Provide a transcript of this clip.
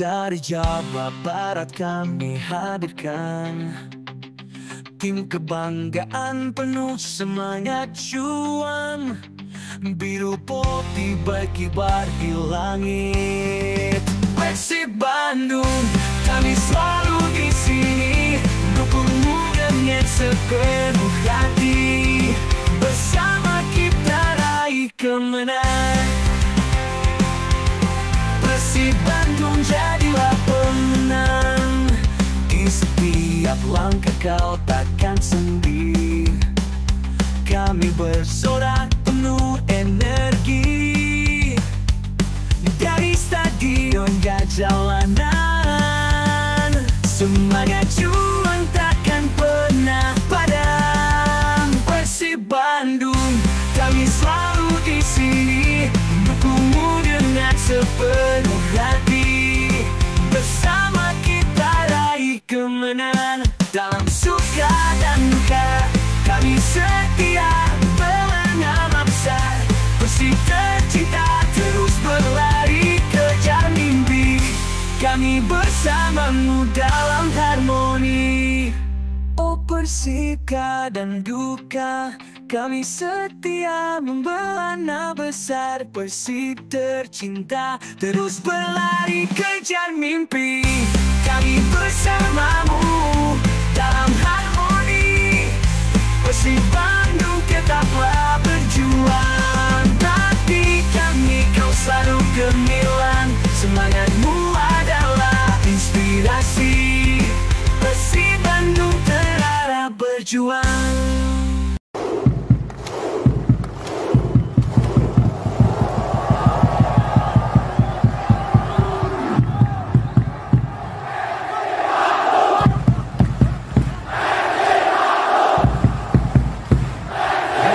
Dari Jawa Barat kami hadirkan Tim kebanggaan penuh semangat juang Biru putih berkibar di langit. Persib Bandung, kami selalu di sini. Dukungmu dengan sepenuh hati. Bersama kita raih kemenangan Persib Bandung jadilah pemenang Di setiap langkah kau takkan sendiri. Kami bersorak penuh energi. Dari stadion hingga jalanan Semangat juang Kami bersamamu dalam harmoni. Oh persika dan duka. Kami setia membelana besar. Persib tercinta Terus berlari kejar mimpi. Kami bersamamu dalam harmoni. Persib Bandung tetaplah berjuang. Tapi kami kau selalu gemilang you out.